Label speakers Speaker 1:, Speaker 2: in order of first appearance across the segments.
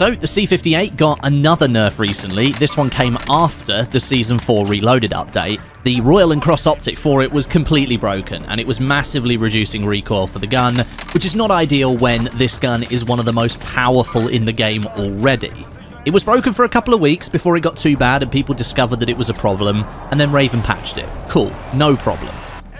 Speaker 1: So, the C58 got another nerf recently. This one came after the Season 4 Reloaded update. The Royal and Kross Optic for it was completely broken, and it was massively reducing recoil for the gun, which is not ideal when this gun is one of the most powerful in the game already. It was broken for a couple of weeks before it got too bad and people discovered that it was a problem, and then Raven patched it. Cool, no problem.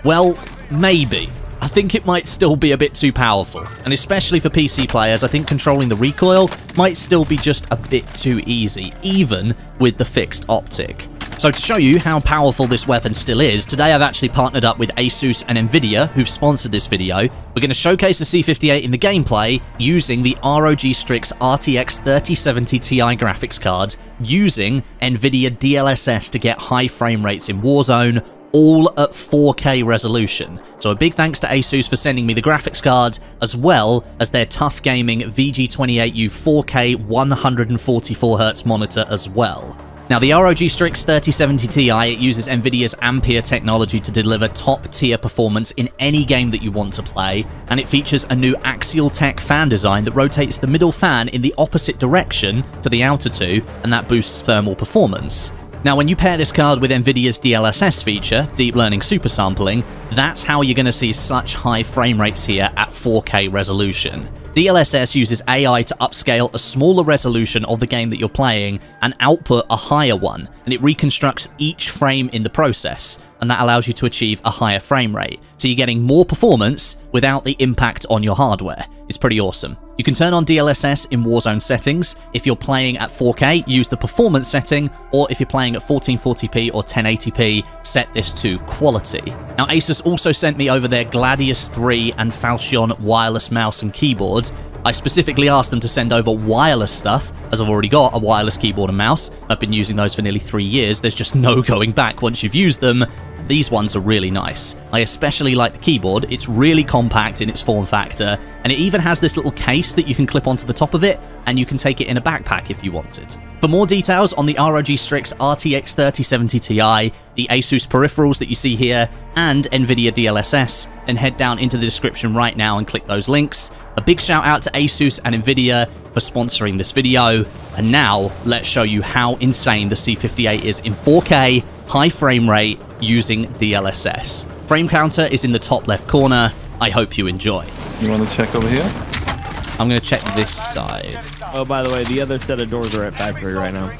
Speaker 1: Well, maybe. I think it might still be a bit too powerful, and especially for PC players, I think controlling the recoil might still be just a bit too easy, even with the fixed optic. So to show you how powerful this weapon still is, today I've actually partnered up with Asus and Nvidia, who've sponsored this video. We're going to showcase the C58 in the gameplay using the ROG Strix RTX 3070 Ti graphics card, using Nvidia DLSS to get high frame rates in Warzone, all at 4K resolution. So a big thanks to Asus for sending me the graphics card, as well as their TUF Gaming VG28U 4K 144Hz monitor as well. Now, the ROG Strix 3070 Ti it uses NVIDIA's Ampere technology to deliver top-tier performance in any game that you want to play, and it features a new Axial Tech fan design that rotates the middle fan in the opposite direction to the outer two, and that boosts thermal performance. Now, when you pair this card with NVIDIA's DLSS feature, Deep Learning Super Sampling, that's how you're going to see such high frame rates here at 4K resolution. DLSS uses AI to upscale a smaller resolution of the game that you're playing and output a higher one, and it reconstructs each frame in the process, and that allows you to achieve a higher frame rate. So you're getting more performance without the impact on your hardware. It's pretty awesome. You can turn on DLSS in Warzone settings. If you're playing at 4K, use the performance setting, or if you're playing at 1440p or 1080p, set this to quality. Now, Asus also sent me over their Gladius 3 and Falchion wireless mouse and keyboard. I specifically asked them to send over wireless stuff, as I've already got a wireless keyboard and mouse. I've been using those for nearly three years. There's just no going back once you've used them. These ones are really nice. I especially like the keyboard. It's really compact in its form factor, and it even has this little case that you can clip onto the top of it, and you can take it in a backpack if you wanted. For more details on the ROG Strix RTX 3070 Ti, the Asus peripherals that you see here, and NVIDIA DLSS, then head down into the description right now and click those links. A big shout out to Asus and NVIDIA for sponsoring this video. And now, let's show you how insane the C58 is in 4K, high frame rate, using DLSS. Frame counter is in the top left corner. I hope you enjoy.
Speaker 2: You want to check over here?
Speaker 1: I'm going to check this side.
Speaker 3: Oh, by the way, the other set of doors are at factory right now.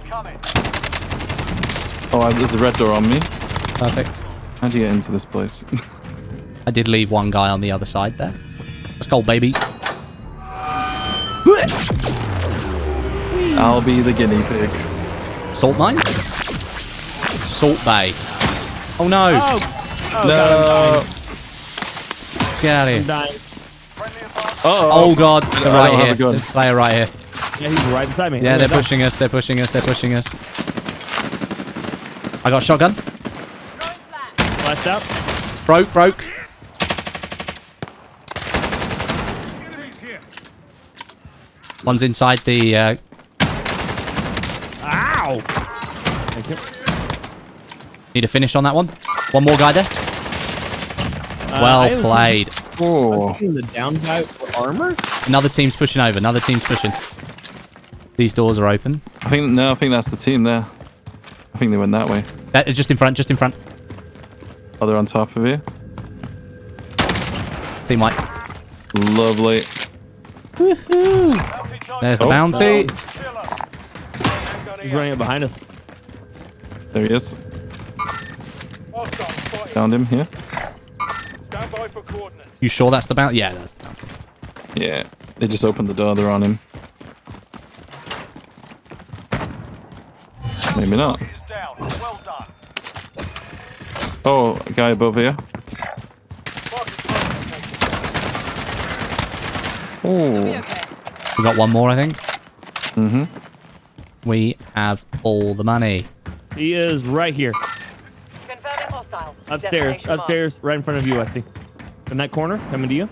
Speaker 2: Oh, there's a red door on me.
Speaker 1: Perfect.
Speaker 2: How'd you get into this place?
Speaker 1: I did leave one guy on the other side there. Let's go, baby.
Speaker 2: I'll be the guinea pig.
Speaker 1: Salt mine? Salt Bay. Oh no!
Speaker 3: Oh, oh
Speaker 2: no!
Speaker 1: Get out of here.
Speaker 2: Uh
Speaker 1: Oh god, they're right here. There's a player right here.
Speaker 3: Yeah, he's right beside me.
Speaker 1: Yeah, they're pushing us, they're pushing us, they're pushing us. I got a shotgun.
Speaker 3: Flashed out.
Speaker 1: Broke, broke. One's inside the... Uh,
Speaker 3: Ow! Thank you.
Speaker 1: Need a finish on that one. One more guy there.
Speaker 3: Uh,
Speaker 1: Well
Speaker 3: haven't
Speaker 1: played.
Speaker 3: seen-
Speaker 2: Oh.
Speaker 3: The down guy for armor.
Speaker 1: Another team's pushing over. Another team's pushing. These doors are open.
Speaker 2: I think no, I think that's the team there. I think they went that way.
Speaker 1: Uh, just in front, just in front.
Speaker 2: Oh, they're on top of you.
Speaker 1: Team white.
Speaker 2: Lovely.
Speaker 1: There's the
Speaker 2: Oh.
Speaker 1: bounty.
Speaker 3: He's running up behind us.
Speaker 2: There he is. Found him here.
Speaker 4: Stand by for coordinates.
Speaker 1: You sure that's the bounty? Yeah, that's the bounty.
Speaker 2: Yeah. They just opened the door. They're on him. Maybe not.
Speaker 4: Well done.
Speaker 2: Oh, a guy above here. Oh.
Speaker 1: We got one more, I think.
Speaker 2: Mm-hmm.
Speaker 1: We have all the money.
Speaker 3: He is right here.
Speaker 5: Confirming hostile.
Speaker 3: Upstairs.
Speaker 5: Destination.
Speaker 3: Upstairs. Right in front of you, Westie. In that corner. Coming to you.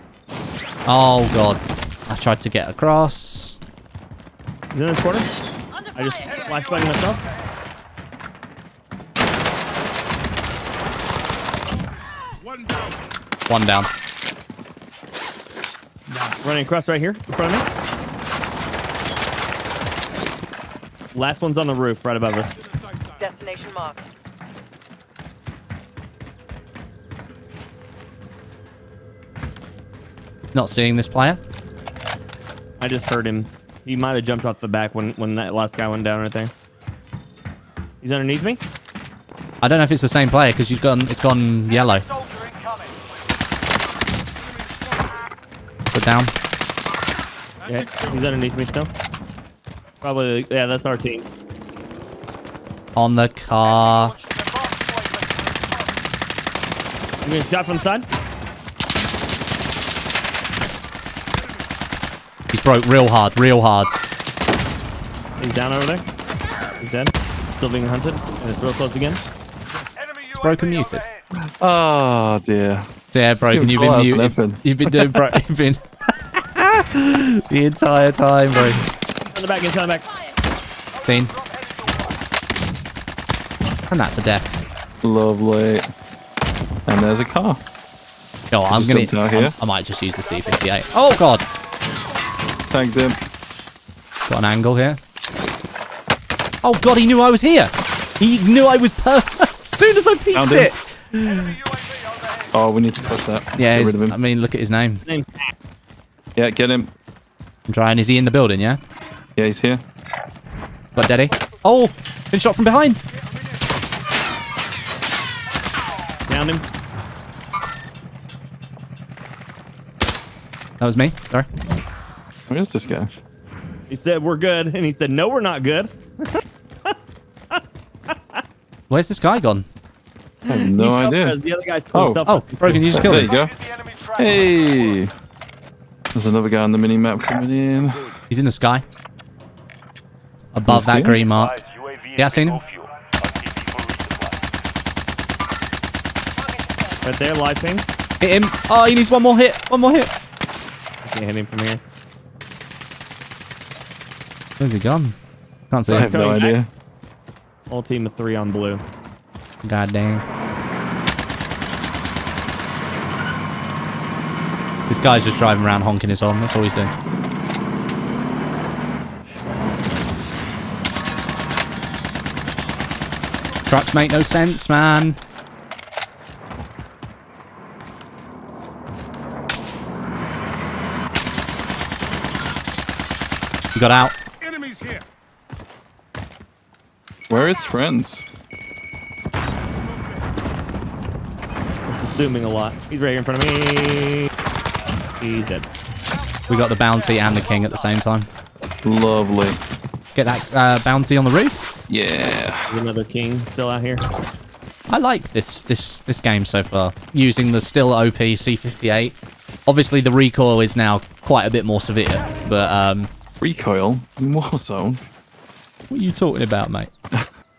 Speaker 1: Oh god. I tried to get across.
Speaker 3: He's in this corner. I just
Speaker 5: fire.
Speaker 3: flashbanged myself.
Speaker 4: One down.
Speaker 1: One down.
Speaker 3: Running across right here in front of me. Last one's on the roof right above us.
Speaker 5: Destination marked.
Speaker 1: Not seeing this player.
Speaker 3: I just heard him. He might have jumped off the back when, when that last guy went down right there. He's underneath me.
Speaker 1: I don't know if it's the same player because you've gone. It's gone yellow.
Speaker 4: Soldier incoming.
Speaker 1: Put down.
Speaker 3: Yeah, he's underneath me still. Probably, yeah, that's our team.
Speaker 1: On the car.
Speaker 4: You the bombs,
Speaker 3: getting shot from the side.
Speaker 1: He's broke real hard, real hard.
Speaker 3: He's down over there. He's dead. Still being hunted. And it's real close again.
Speaker 4: Enemy UAV
Speaker 1: Broken muted.
Speaker 2: Oh dear.
Speaker 1: Yeah, broken. You've been muted. You've been doing. Bro- you've been the entire time, bro.
Speaker 3: On the back, he's on the back.
Speaker 1: Seen. And that's a death.
Speaker 2: Lovely. And there's a car.
Speaker 1: Oh, I'm gonna. I'm- I might just use the C58. Oh god,
Speaker 2: Tagged him.
Speaker 1: got an angle here. Oh god, he knew I was here. He knew I was perfect as soon as I peeked it.
Speaker 4: Enemy UAV overhead.
Speaker 2: Oh, we need to push that.
Speaker 1: Yeah,
Speaker 2: Get rid of
Speaker 1: I mean, look at his name.
Speaker 3: Name.
Speaker 2: Yeah, get him.
Speaker 1: I'm trying. Is he in the building? Yeah.
Speaker 2: Yeah, he's here.
Speaker 1: Got Daddy. Oh, been shot from behind.
Speaker 3: Down him.
Speaker 1: That was me. Sorry.
Speaker 2: Where is this guy?
Speaker 3: He said, we're good. And he said, no, we're not good.
Speaker 1: Where's this guy gone?
Speaker 2: I have no
Speaker 3: He's
Speaker 2: idea.
Speaker 3: self-res. The other guy's
Speaker 2: Oh.
Speaker 3: self
Speaker 1: Oh, broken. You just killed
Speaker 2: There you go.
Speaker 4: Hit the enemy track.
Speaker 2: Hey. There's another guy on the mini map coming in.
Speaker 1: He's in the sky. Above that
Speaker 2: see him?
Speaker 1: green mark. Yeah, I seen him.
Speaker 3: Right there, live ping.
Speaker 1: Hit him. Oh, he needs one more hit. One more hit.
Speaker 3: I can't hit him from here.
Speaker 1: Where's he gone? Can't see
Speaker 2: I
Speaker 1: him.
Speaker 2: have no
Speaker 3: coming back.
Speaker 2: idea.
Speaker 3: Whole team of three on blue.
Speaker 1: God damn. This guy's just driving around honking his horn. That's all he's doing. Trucks make no sense, man. You got out.
Speaker 4: Enemies here.
Speaker 2: Where is friends?
Speaker 3: It's assuming a lot. He's right here in front of me. He's dead.
Speaker 1: We got the bounty and the king at the same time.
Speaker 2: Lovely.
Speaker 1: Get that uh, bounty on the roof.
Speaker 2: Yeah.
Speaker 3: There's another king still out here.
Speaker 1: I like this this this game so far. Using the still OP C58. Obviously, the recoil is now quite a bit more severe. But um,
Speaker 2: Recoil. Warzone.
Speaker 1: what are you talking about, mate?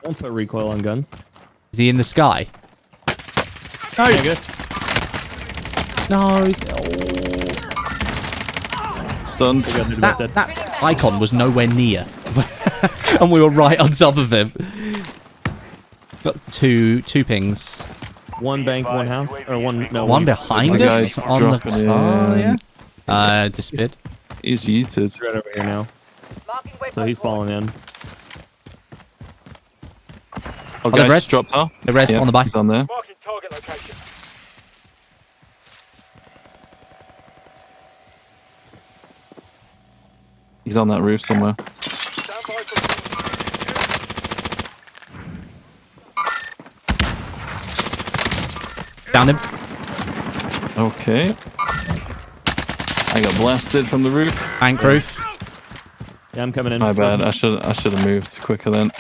Speaker 3: Don't put recoil on guns.
Speaker 1: Is he in the sky? No,
Speaker 3: Yeah, good.
Speaker 1: no. He's,
Speaker 2: Stunned.
Speaker 3: We got the
Speaker 1: that that icon was nowhere near, and we were right on top of him. Got two two pings.
Speaker 3: One bank, one house, or one no
Speaker 1: One
Speaker 3: one
Speaker 1: behind
Speaker 2: The
Speaker 1: us on the car.
Speaker 2: in.
Speaker 1: Yeah. Uh, disappeared.
Speaker 2: He's yeeted.
Speaker 3: right over here now. So he's falling in.
Speaker 2: Oh,
Speaker 1: oh,
Speaker 2: the
Speaker 1: rest?
Speaker 2: dropped off.
Speaker 1: The rest on the bike.
Speaker 2: He's on there.
Speaker 4: Marking target location.
Speaker 2: He's on that roof somewhere.
Speaker 4: Stand by for
Speaker 1: Down him.
Speaker 2: Okay. I got blasted from the roof.
Speaker 1: Bank roof.
Speaker 3: Yeah, I'm coming in.
Speaker 2: My bad. I should I should have moved quicker then.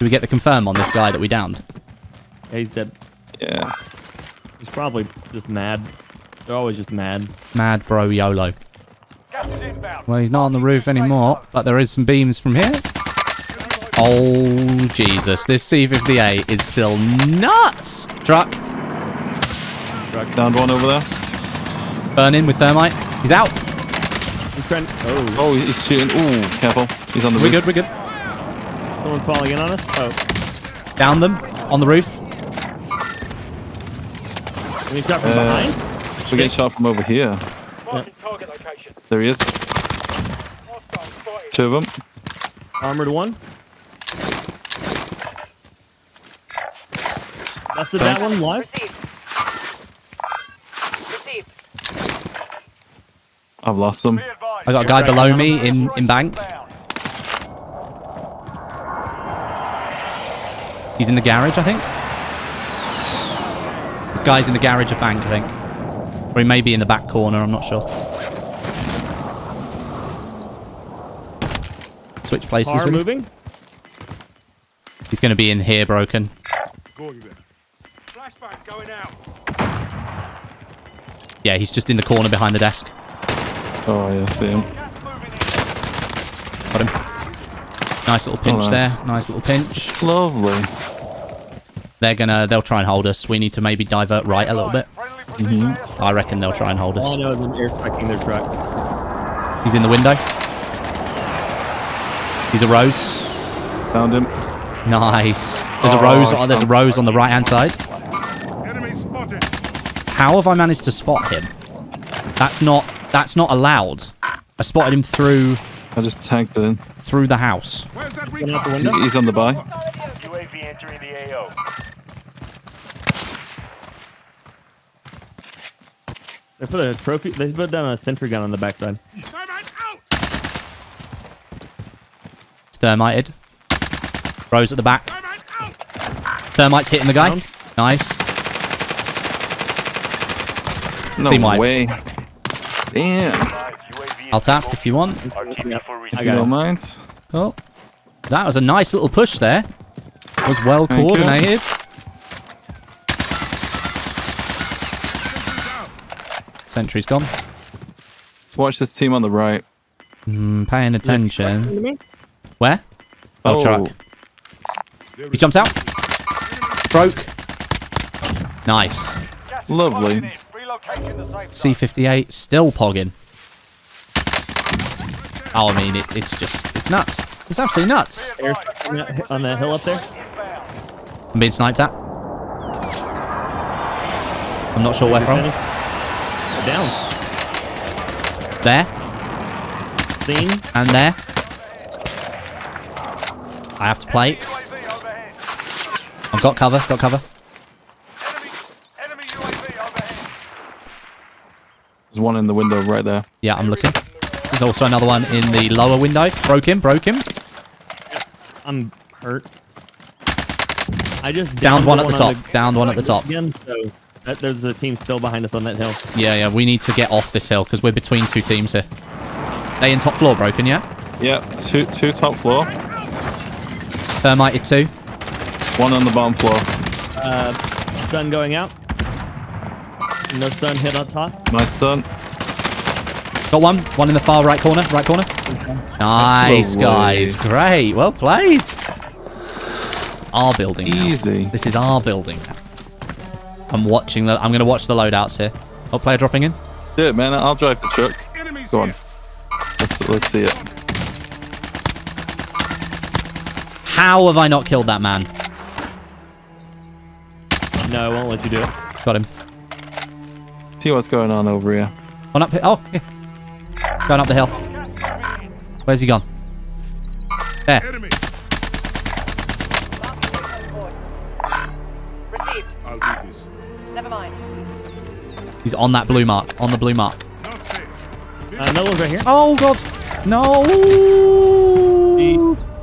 Speaker 1: Do we get the confirm on this guy that we downed?
Speaker 3: Yeah, he's dead.
Speaker 2: Yeah.
Speaker 3: He's probably just mad. They're always just mad.
Speaker 1: Mad bro YOLO.
Speaker 4: gas is inbound.
Speaker 1: Well, he's not on the roof anymore, but there is some beams from here. Oh, Jesus. This C-58 is still nuts. Truck.
Speaker 3: Truck.
Speaker 2: Downed one over there.
Speaker 1: Burning with thermite. He's out.
Speaker 3: Oh,
Speaker 2: Oh, he's shooting. Ooh, careful. He's on the roof.
Speaker 1: We're good, we're good.
Speaker 3: Someone falling in on us? Oh.
Speaker 1: Down them. On the roof.
Speaker 3: We we shot from
Speaker 2: uh,
Speaker 3: behind?
Speaker 2: We're Six. getting shot from over here.
Speaker 4: Yeah.
Speaker 2: There he is. Two of them.
Speaker 3: Armored one. That's the that one live.
Speaker 2: I've lost them.
Speaker 1: I got a guy below me in, in bank. He's in the garage, I think. This guy's in the garage of bank, I think. Or he may be in the back corner, I'm not sure. Switch places.
Speaker 3: Car
Speaker 1: really.
Speaker 3: moving.
Speaker 1: He's going to be in here, broken.
Speaker 4: Flashbang going out.
Speaker 1: Yeah, he's just in the corner behind the desk.
Speaker 2: Oh, yeah, I see him.
Speaker 4: Gas moving in.
Speaker 1: Got him. Nice little pinch
Speaker 2: Oh, nice.
Speaker 1: there. Nice little pinch.
Speaker 2: Lovely.
Speaker 1: They're gonna. They'll try and hold us. We need to maybe divert right a little bit.
Speaker 4: Friendly precision airstrike.
Speaker 1: I reckon they'll try and hold
Speaker 3: All I
Speaker 1: us.
Speaker 3: Oh, know is them airstricing their trucks.
Speaker 1: He's in the window. He's a rose.
Speaker 2: Found him.
Speaker 1: Nice. There's a
Speaker 2: Oh,
Speaker 1: rose. Oh, there's a rose on the right hand side.
Speaker 4: Enemy spotted.
Speaker 1: How have I managed to spot him? That's not. That's not allowed. I spotted him through
Speaker 2: I just tagged him.
Speaker 1: through the house.
Speaker 4: Where's that
Speaker 3: the
Speaker 2: He's on the buy.
Speaker 4: UAV entering the AO.
Speaker 3: They put a trophy. They put down a sentry gun on the backside.
Speaker 1: It's thermited. Rose at the back. Thermite's hitting the guy.
Speaker 3: Down.
Speaker 1: Nice.
Speaker 2: No
Speaker 1: Team wiped.
Speaker 2: way. Damn.
Speaker 4: UAV
Speaker 1: I'll tap if you want.
Speaker 4: RTB for
Speaker 3: I
Speaker 2: If you
Speaker 3: got
Speaker 2: don't mind.
Speaker 1: Oh, that was a nice little push there. Was well
Speaker 2: Thank you.
Speaker 1: coordinated. Sentry's gone.
Speaker 2: Let's watch this team on the right.
Speaker 1: Mm, paying attention. Where? Oh,
Speaker 2: Oh.
Speaker 1: truck. He jumped out. Broke. Nice.
Speaker 2: Lovely.
Speaker 4: Relocating the safe zone.
Speaker 1: C58 still pogging. Oh, I mean, it, it's just, it's nuts. It's absolutely nuts.
Speaker 3: Airstrike on that, on that hill up there.
Speaker 4: Inbound.
Speaker 1: I'm being sniped at. I'm not sure where from.
Speaker 3: Down.
Speaker 1: There
Speaker 3: Seen.
Speaker 1: and there. I have to play. I've got cover, got cover.
Speaker 4: Enemy, enemy UAV overhead.
Speaker 2: There's one in the window right there.
Speaker 1: Yeah, I'm looking. There's also another one in the lower window. Broke him, broke him.
Speaker 3: I'm hurt. I just
Speaker 1: Downed one at the
Speaker 3: on
Speaker 1: top. Downed one at the top.
Speaker 3: Again, so that, there's a team still behind us on that hill.
Speaker 1: Yeah, yeah, we need to get off this hill because we're between two teams here. They in top floor broken, yeah?
Speaker 2: Yeah, two two top floor.
Speaker 1: Thermited two.
Speaker 2: One on the bottom floor.
Speaker 3: Uh, stun going out. No stun hit on top.
Speaker 2: Nice stun.
Speaker 1: Got one. One in the far right corner. Right corner. Nice, guys. Great. Well played. Our building. now.
Speaker 2: Easy.
Speaker 1: This is our building. I'm watching the. I'm going to watch the loadouts here. Oh, player dropping in.
Speaker 2: Do it, man. I'll drive the truck. Go on. Let's, let's see it.
Speaker 1: How have I not killed that man?
Speaker 3: No, I won't let you do it.
Speaker 1: Got him.
Speaker 2: See what's going on over here.
Speaker 1: On up here. Oh, yeah. Going up the hill. Where's he gone? There.
Speaker 5: Received.
Speaker 6: I'll do this.
Speaker 5: Never mind.
Speaker 1: He's on that blue mark. On the blue mark.
Speaker 3: Uh, another one's right here.
Speaker 1: Oh god. No.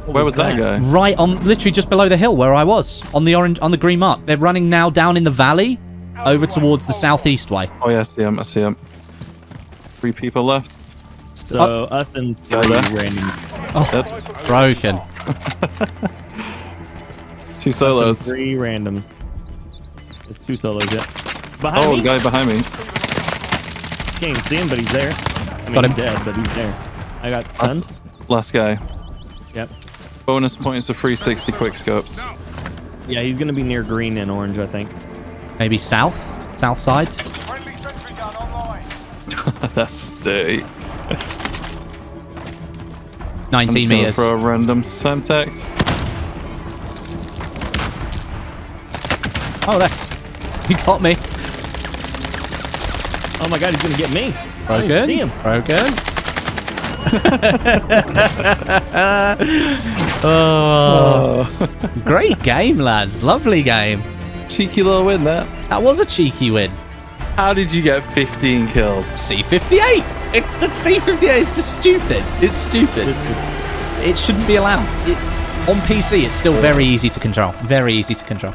Speaker 2: Where was that guy?
Speaker 1: Right on, literally just below the hill where I was, on the orange, on the green mark. They're running now down in the valley, over towards the southeast way.
Speaker 2: Oh yeah, I see him. I see him. Three people left.
Speaker 3: So
Speaker 1: Oh.
Speaker 3: us and
Speaker 2: Guy
Speaker 3: three
Speaker 2: there.
Speaker 3: randoms.
Speaker 1: Oh, broken.
Speaker 2: Two
Speaker 3: Us
Speaker 2: solos.
Speaker 3: and three randoms. It's two solos yeah. Behind
Speaker 2: Oh,
Speaker 3: me.
Speaker 2: guy behind me.
Speaker 3: Can't even see him, but he's there. I mean,
Speaker 1: Got him.
Speaker 3: he's dead, but he's there. I got
Speaker 2: Last,
Speaker 3: stunned.
Speaker 2: last guy.
Speaker 3: Yep.
Speaker 2: Bonus points of 360 quick scopes.
Speaker 3: Yeah, he's gonna be near green and orange, I think.
Speaker 1: Maybe south, south side.
Speaker 4: Friendly sentry gun online.
Speaker 2: That's dirty.
Speaker 1: 19
Speaker 2: I'm gonna
Speaker 1: meters.
Speaker 2: Throw a random Semtex.
Speaker 1: Oh, there. He got me.
Speaker 3: Oh my god, he's gonna get me. I
Speaker 1: Broken.
Speaker 3: see him.
Speaker 1: Broken. oh,
Speaker 2: Oh.
Speaker 1: great game, lads. Lovely game.
Speaker 2: Cheeky little win there.
Speaker 1: That was a cheeky win.
Speaker 2: How did you get 15 kills?
Speaker 1: C58. It, the C58 is just stupid. It's stupid. It shouldn't be allowed. It, on PC, it's still very easy to control. Very easy to control.